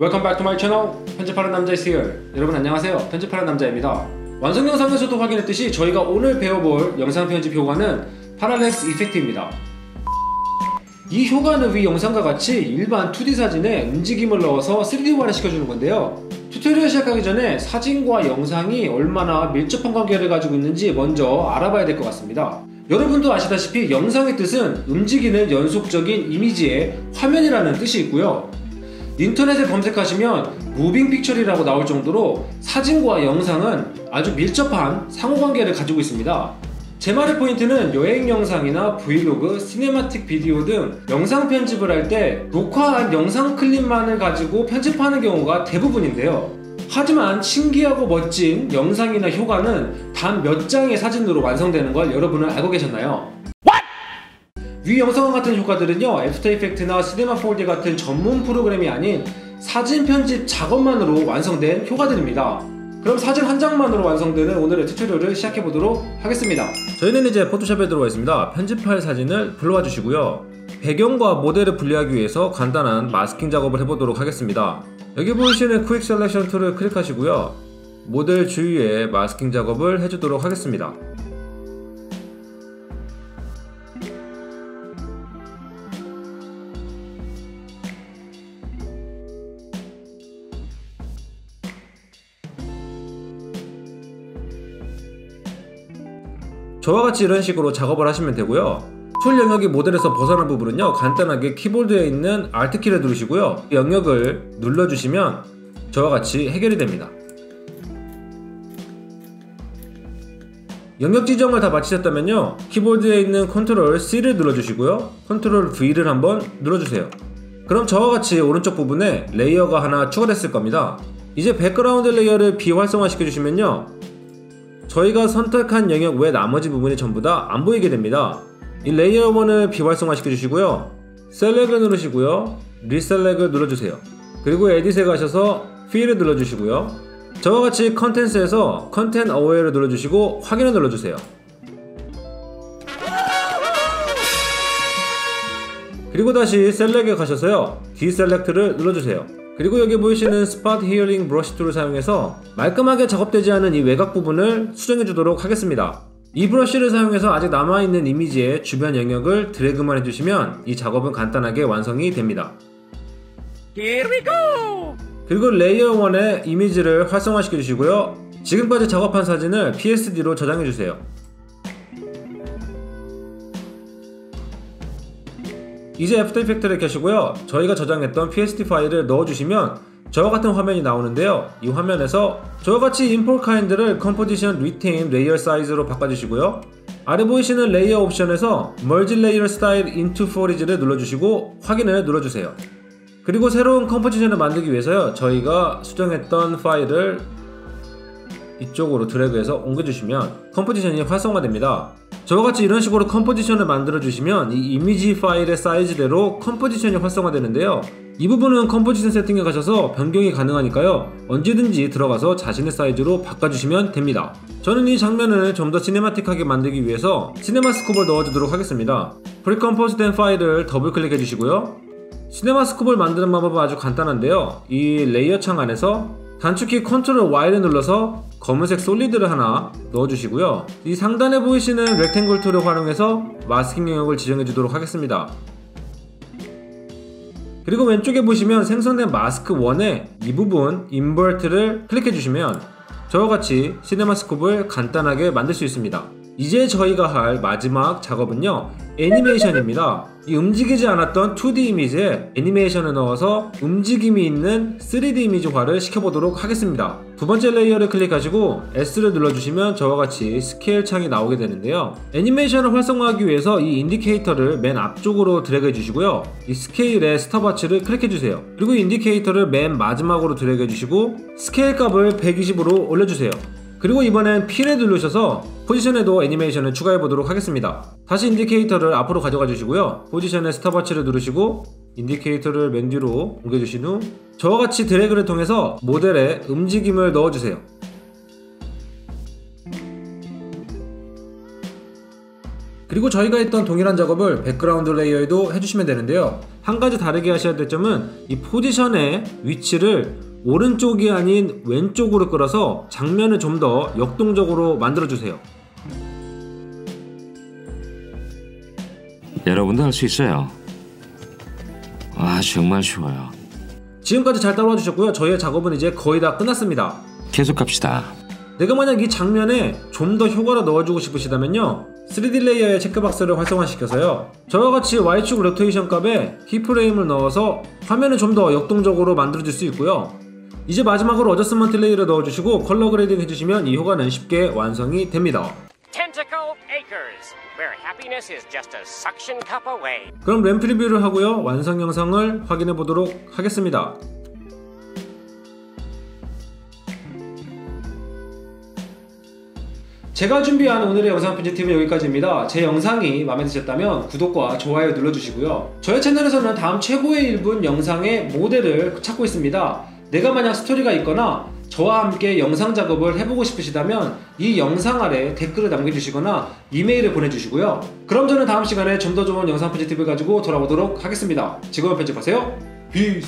Welcome back to my channel. 편집하는 남자 here 여러분 안녕하세요. 편집하는 남자입니다. 완성 영상에서도 확인했듯이 저희가 오늘 배워볼 영상 편집 효과는 parallax effect입니다. 이 효과는 위 영상과 같이 일반 2D 사진에 움직임을 넣어서 3D화를 시켜주는 건데요. tutorial 시작하기 전에 사진과 영상이 얼마나 밀접한 관계를 가지고 있는지 먼저 알아봐야 될 것 같습니다. 여러분도 아시다시피 영상의 뜻은 움직이는 연속적인 이미지의 화면이라는 뜻이 있고요 인터넷에 검색하시면 moving picture라고 나올 정도로 사진과 영상은 아주 밀접한 상호관계를 가지고 있습니다. 제 말의 포인트는 여행 영상이나 브이로그, cinematic video 등 영상 편집을 할 때 녹화한 영상 클립만을 가지고 편집하는 경우가 대부분인데요. 하지만 신기하고 멋진 영상이나 효과는 단 몇 장의 사진으로 완성되는 걸 여러분은 알고 계셨나요? 위 영상과 같은 효과들은요 애프터 이펙트나 시네마 4D 같은 전문 프로그램이 아닌 사진 편집 작업만으로 완성된 효과들입니다. 그럼 사진 한 장만으로 완성되는 오늘의 tutorial을 시작해 보도록 하겠습니다. 저희는 이제 포토샵에 들어가 있습니다. 편집할 사진을 불러와 주시고요. 배경과 모델을 분리하기 위해서 간단한 마스킹 작업을 해보도록 하겠습니다. 여기 보이시는 quick selection tool을 클릭하시고요. 모델 주위에 마스킹 작업을 해주도록 하겠습니다 저와 같이 이런 식으로 작업을 하시면 되고요. tool 영역이 모델에서 벗어난 부분은요 간단하게 키보드에 있는 Alt키를 누르시고요. 영역을 눌러주시면 저와 같이 해결이 됩니다. 영역 지정을 다 마치셨다면요 키보드에 있는 control C를 눌러주시고요. control V를 한번 눌러주세요. 그럼 저와 같이 오른쪽 부분에 layer가 하나 추가됐을 겁니다. 이제 background layer를 비활성화 시켜주시면요 저희가 선택한 영역 외 나머지 부분이 전부 다 안 보이게 됩니다. 이 layer 1을 비활성화 시켜주시고요. select을 누르시고요. reselect을 눌러주세요. 그리고 에딧에 가셔서 fill을 눌러주시고요. 저와 같이 컨텐츠에서 content aware를 눌러주시고 확인을 눌러주세요. 그리고 다시 select에 가셔서요. deselect를 눌러주세요. 그리고 여기 보이시는 spot healing brush tool을 사용해서 말끔하게 작업되지 않은 이 외곽 부분을 수정해 주도록 하겠습니다. 이 브러쉬를 사용해서 아직 남아있는 이미지의 주변 영역을 드래그만 해주시면 이 작업은 간단하게 완성이 됩니다. 그리고 layer 1의 이미지를 활성화시켜 주시고요. 지금까지 작업한 사진을 PSD로 저장해 주세요. 이제 After Effect를 켜시고요. 저희가 저장했던 PSD 파일을 넣어주시면 저와 같은 화면이 나오는데요. 이 화면에서 저와 같이 import kind를 composition retain layer size로 바꿔주시고요. 아래 보이시는 layer 옵션에서 merge layer style into footage를 눌러주시고 확인을 눌러주세요. 그리고 새로운 composition을 만들기 위해서요. 저희가 수정했던 파일을 이쪽으로 드래그해서 옮겨주시면 composition이 활성화됩니다 저와같이 이런 식으로 composition을 만들어 주시면 이 이미지 파일의 사이즈대로 composition이 활성화되는데요. 이 부분은 composition 세팅에 가셔서 변경이 가능하니까요. 언제든지 들어가서 자신의 사이즈로 바꿔주시면 됩니다. 저는 이 장면을 좀 더 cinematic하게 만들기 위해서 cinema scope을 넣어주도록 하겠습니다. precompose된 파일을 더블 클릭해 주시고요. cinema scope을 만드는 방법은 아주 간단한데요. 이 layer 창 안에서 단축키 컨트롤 Y를 눌러서 검은색 solid를 하나 넣어주시고요. 이 상단에 보이시는 rectangle tool을 활용해서 마스킹 영역을 지정해 주도록 하겠습니다. 그리고 왼쪽에 보시면 생성된 마스크 1의 이 부분 invert를 클릭해 주시면 저와 같이 cinema scope을 간단하게 만들 수 있습니다 이제 저희가 할 마지막 작업은요 애니메이션입니다. 이 움직이지 않았던 2D 이미지에 애니메이션을 넣어서 움직임이 있는 3D 이미지화를 시켜보도록 하겠습니다. 두 번째 layer를 클릭하시고 S를 눌러주시면 저와 같이 스케일 창이 나오게 되는데요. 애니메이션을 활성화하기 위해서 이 indicator를 맨 앞쪽으로 드래그 해주시고요. 이 스케일의 스탑워치를 클릭해주세요. 그리고 indicator를 맨 마지막으로 드래그 해주시고 스케일 값을 120으로 올려주세요 그리고 이번엔 P를 누르셔서 포지션에도 애니메이션을 추가해 보도록 하겠습니다. 다시 indicator를 앞으로 가져가 주시고요. 포지션에 스탑워치를 누르시고 indicator를 맨 뒤로 옮겨 주신 후 저와 같이 드래그를 통해서 모델에 움직임을 넣어 주세요. 그리고 저희가 했던 동일한 작업을 백그라운드 layer에도 해주시면 되는데요. 한 가지 다르게 하셔야 될 점은 이 포지션의 위치를 오른쪽이 아닌 왼쪽으로 끌어서 장면을 좀 더 역동적으로 만들어주세요. 여러분도 할 수 있어요. 아, 정말 쉬워요. 지금까지 잘 따라와 주셨고요. 저희의 작업은 이제 거의 다 끝났습니다. 계속합시다. 내가 만약 이 장면에 좀 더 효과를 넣어주고 싶으시다면요 3D 레이어의 체크박스를 활성화시켜서요 저와 같이 Y축 로테이션 값에 keyframe을 넣어서 화면을 좀 더 역동적으로 만들어줄 수 있고요 이제 마지막으로 adjustment layer를 넣어주시고 color grading 해주시면 이 효과는 쉽게 완성이 됩니다. 그럼 램 프 리뷰를 하고요 완성 영상을 확인해 보도록 하겠습니다 제가 준비한 오늘의 영상 편집팀은 여기까지입니다. 제 영상이 마음에 드셨다면 구독과 좋아요 눌러주시고요. 저희 채널에서는 다음 최고의 1분 영상의 모델을 찾고 있습니다. 내가 만약 스토리가 있거나 저와 함께 영상 작업을 해보고 싶으시다면 이 영상 아래 댓글을 남겨주시거나 이메일을 보내주시고요. 그럼 저는 다음 시간에 좀 더 좋은 영상 편집 팁을 가지고 돌아오도록 하겠습니다. 즐거운 편집하세요. 피